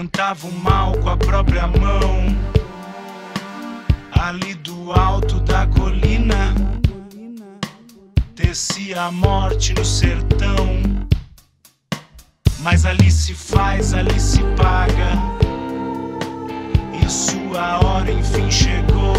plantava o mal com a própria mão. Ali do alto da colina, descia a morte no sertão. Mas ali se faz, ali se paga. E sua hora enfim chegou,